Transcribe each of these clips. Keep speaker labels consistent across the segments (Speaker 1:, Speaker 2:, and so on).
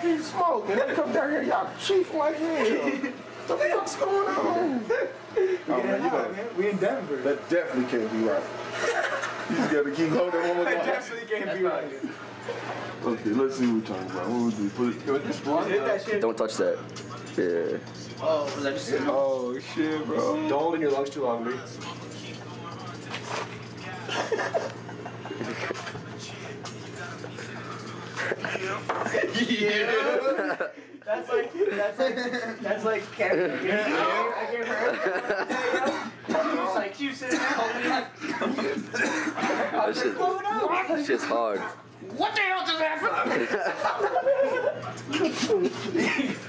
Speaker 1: Pete Smoke, and they come down here, y'all chief like hell. the fuck's going on? Oh, man, you know,
Speaker 2: We in Denver.
Speaker 1: that definitely can't be right. You just gotta keep holding one more
Speaker 2: That definitely can't be right.
Speaker 1: Okay, let's see what we're talking about. What would we put it?
Speaker 2: Hit that uh, shit.
Speaker 3: Don't touch that. Yeah.
Speaker 4: Oh, was that just
Speaker 2: Oh shit, bro.
Speaker 5: Don't hold in your lungs too long, dude.
Speaker 4: That's like that's like that's like Kevin. I gave her. She's like she was sitting there holding me.
Speaker 3: That shit, that shit's hard.
Speaker 4: What the hell just happened?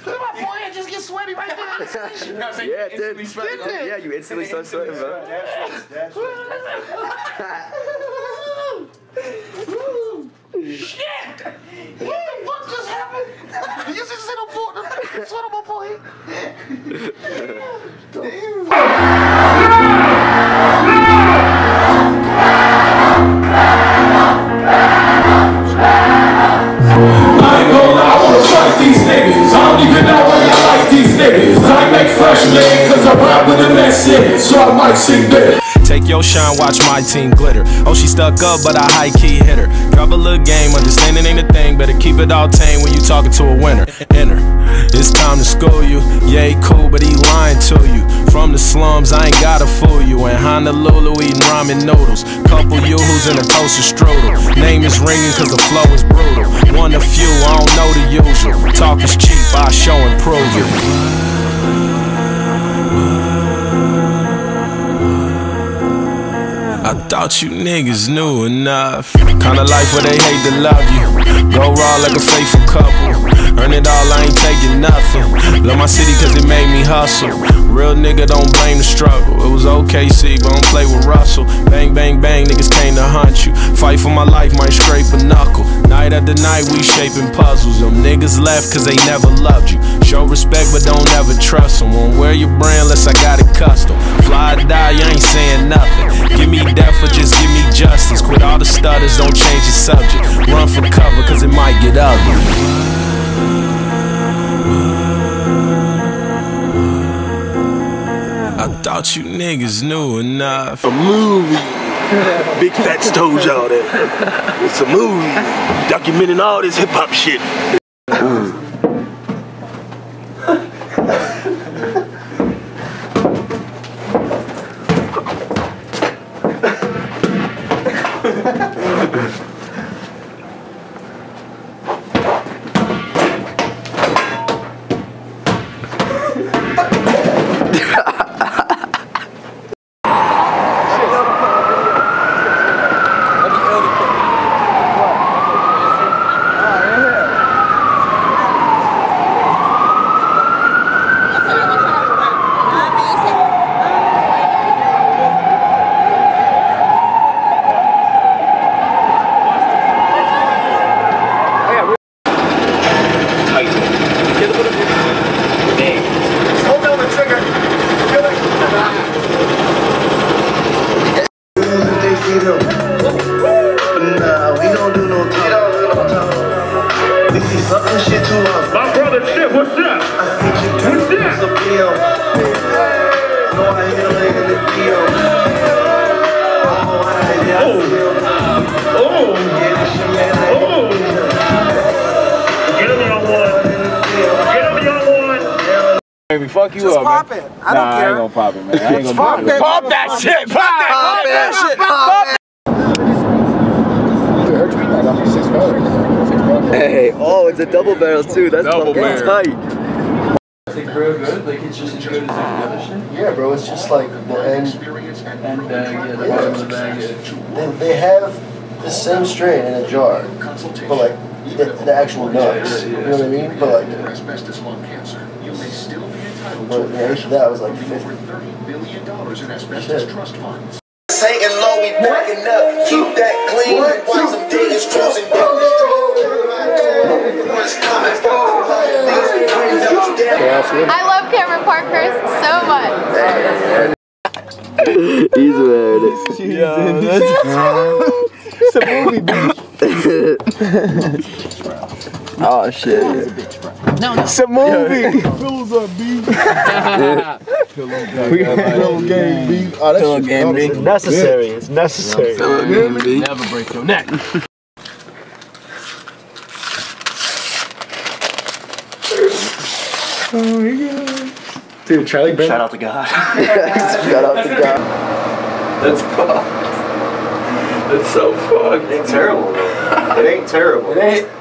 Speaker 4: My forehead just get sweaty right there. You know what I'm saying?
Speaker 3: Yeah, it did.
Speaker 4: Instantly sweaty.
Speaker 3: Yeah, you instantly start sweating, bro.
Speaker 2: That's
Speaker 4: Shit! What the fuck just happened? You just sit on foot, sweat on my forehead.
Speaker 6: I ain't gonna lie, I wanna fight these niggas. I don't even know why I like these niggas. I make fresh men cause I ride with the in, so I might sing this.
Speaker 7: Take your shine, watch my team glitter. Oh, she stuck up, but I high key hit her. Drop game, understanding ain't a thing. Better keep it all tame when you talking to a winner. Enter. It's time to school you. Yeah, he cool, but he lying to you. From the slums, I ain't gotta fool you. In Honolulu, eating ramen noodles. Couple yoo-hoos in a toaster strudel. Name is ringing cause the flow is brutal. One of few, I don't know the usual. Talk is cheap, I show and prove you. I thought you niggas knew enough. Kinda life where they hate to love you. Go raw like a faithful couple. Earn it all, I ain't taking nothing. Love my city cause it made me hustle. Real nigga don't blame the struggle. It was OKC, but don't play with Russell. Bang, bang, bang, niggas came to hunt you. Fight for my life, might scrape a knuckle. Night after night, we shaping puzzles. Them niggas left cause they never loved you. Show respect, but don't ever trust them. Won't wear your brand unless I got it custom. Fly or die, you ain't saying nothing. Give me death or just give me justice. Quit all the stutters, don't change the subject. Run for cover cause it might get ugly. You niggas knew enough.
Speaker 8: a movie. Big Fats told y'all that. It's a movie documenting all this hip hop shit.
Speaker 5: Fuck you
Speaker 2: Just
Speaker 5: up,
Speaker 2: pop
Speaker 5: man.
Speaker 2: it. I don't
Speaker 5: nah, I ain't gonna pop it, man. I ain't gonna
Speaker 2: Pop
Speaker 5: do it.
Speaker 2: it.
Speaker 5: Pop that shit. Pop that.
Speaker 3: Pop that shit. Pop it. Hey, oh, it's a double barrel too. That's
Speaker 5: Double
Speaker 3: fucking
Speaker 5: barrel.
Speaker 3: tight.
Speaker 4: It's like real good. Like it's just as good as like the other shit.
Speaker 9: Yeah, bro, it's just like the end.
Speaker 4: And bag, yeah, the bottom of the bag. Yeah.
Speaker 9: They, they have the same strain in a jar, but like the, the actual nuts. You know what I mean? But like,
Speaker 10: asbestos lung cancer. You may still be entitled
Speaker 9: but
Speaker 10: to
Speaker 9: yeah, each of that was like
Speaker 10: over
Speaker 9: 50.
Speaker 10: $30 billion in asbestos trust funds.
Speaker 9: Satan low, we backing up. Keep that clean. Watch some demons cruising down the street. Where's coming from? These dreams that was down.
Speaker 11: I love Cameron Parkhurst so much.
Speaker 3: He's wearing
Speaker 2: Yo, that's it's a movie, bitch.
Speaker 3: Oh shit.
Speaker 1: No, It's a movie.
Speaker 8: Pillows up, B.
Speaker 1: Pillow game, B. Oh, that
Speaker 3: Pillow
Speaker 1: shit
Speaker 3: game, B.
Speaker 1: It's necessary. It's necessary.
Speaker 5: Never break your neck. Oh my god.
Speaker 1: Dude, Charlie Brown.
Speaker 4: Shout out to God.
Speaker 3: Shout out to God.
Speaker 2: That's fucked. That's so fucked. It ain't terrible. It ain't terrible. It ain't.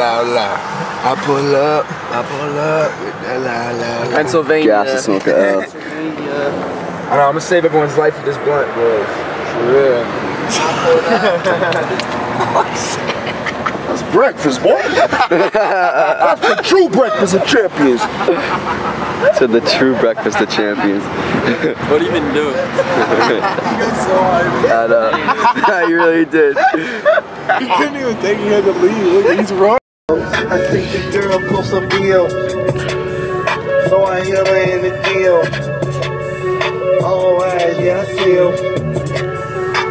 Speaker 8: that loud, loud, loud. I pull up, I pull up with that loud, loud, loud.
Speaker 5: Pennsylvania.
Speaker 3: Gas to smoke a L.
Speaker 8: I know, I'm gonna save everyone's life with this blunt, bro. For real.
Speaker 1: That's breakfast, boy. That's the true breakfast of champions.
Speaker 3: To the true breakfast of champions.
Speaker 5: What do you even do?
Speaker 3: I know. Uh, you really did.
Speaker 8: He couldn't even think he had to leave. Look, he's wrong.
Speaker 1: I think the girl post a bill. So I hit her in the deal. Oh, eyes, yeah, I feel.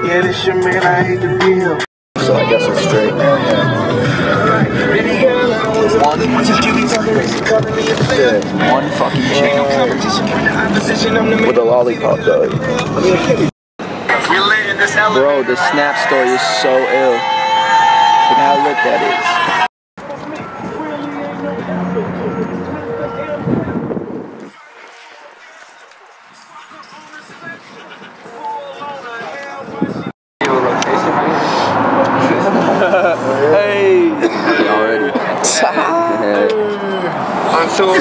Speaker 1: Yeah, this your man, I hate the deal.
Speaker 3: So I guess I'm straight.
Speaker 1: One.
Speaker 3: One fucking chain. With a lollipop though. Bro, the snap story is so ill. Look how lit that is.
Speaker 5: Hey.
Speaker 3: Already.
Speaker 5: I'm so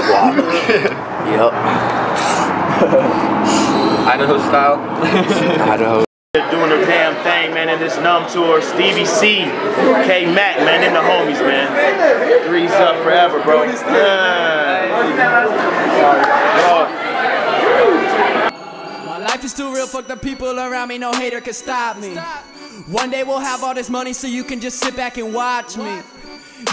Speaker 3: Yup.
Speaker 5: Idaho style.
Speaker 3: Idaho.
Speaker 12: Doing their damn thing, man, in this numb tour. Stevey C, Camac, man, in the homies, man. Threes up forever, bro.
Speaker 13: Life is too real, fuck the people around me, no hater can stop me. One day we'll have all this money so you can just sit back and watch me.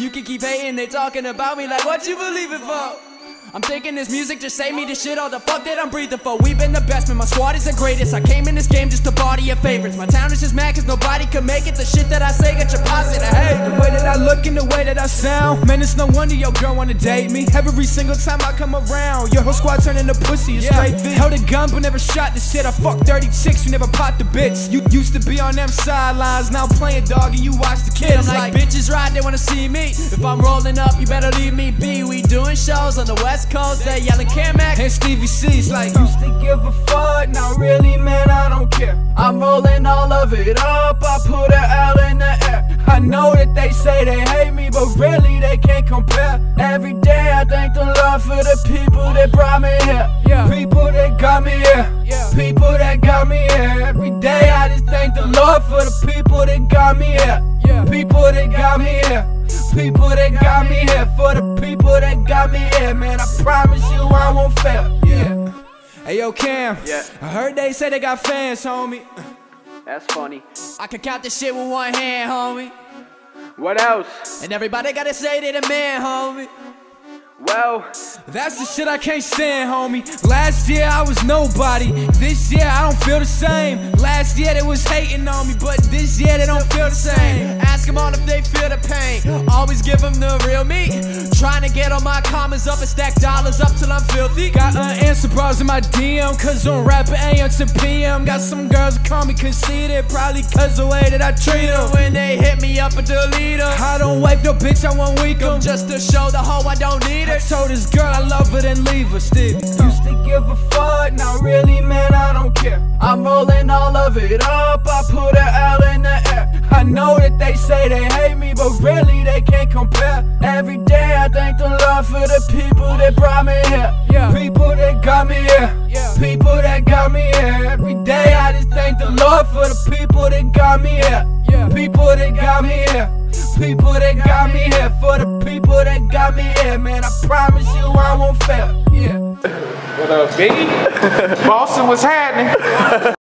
Speaker 13: You can keep hating, they talking about me like what you believe it for. I'm thinking this music just save me the shit all the fuck that I'm breathing for. We've been the best, man. My squad is the greatest. I came in this game just to body your favorites. My town is just mad cause nobody can make it. The shit that I say got your positive hate. The way that I look and the way that I sound. Man, it's no wonder your girl wanna date me. Every single time I come around, your whole squad turning to pussy. It's straight V. Held a gun but never shot the shit. I fucked 36, you never popped the bits. You used to be on them sidelines, now playing dog and you watch the kids. I'm like, bitches ride, they wanna see me. If I'm rolling up, you better leave me be. We doing shows on the West Coast, they yelling Camac and Stevey C's like, used to give a fuck, now really, man, I don't care. I'm rolling all of it up, I put a L in the air. I know that they say they hate me, but really they can't compare. Every day I thank the Lord for the people that brought me here. yeah. People that got me here. People that got me here. Every day I just thank the Lord for the people that got me here. Got me here, man. I promise you I won't fail. Yeah. Hey yo, Cam. Yeah. I heard they say they got fans, homie.
Speaker 5: That's funny.
Speaker 13: I can count this shit with one hand, homie.
Speaker 5: What else?
Speaker 13: And everybody gotta say they the man, homie.
Speaker 5: Well,
Speaker 13: That's the shit I can't stand, homie. Last year I was nobody. This year I don't feel the same. Last year they was hating on me, but this year they don't feel the same. Ask them all if they feel the pain. Always give them the real me. Trying to get all my commas up and stack dollars up till I'm filthy. Got unanswered bras in my DM, cause I'm rapping AM to PM. Got some girls that call me conceited, probably cause the way that I treat them. When they up and delete them. I don't wipe no bitch, I won't weak them. Um. Just to show the hoe I don't need her. I told this girl I love her, then leave her still. Used to give a fuck, now really, man, I don't care. I'm rolling all of it up, I put a L in the air. I know that they say they hate me, but really they can't compare. Every day I thank the Lord for the people that brought me here. People that got me here. People that got me here. Every day I just thank the Lord for the people that got me here. People that got me here. People that got me here. For the people that got me here, man. I promise you I won't fail. Yeah.
Speaker 14: What up, B? Boston was happening.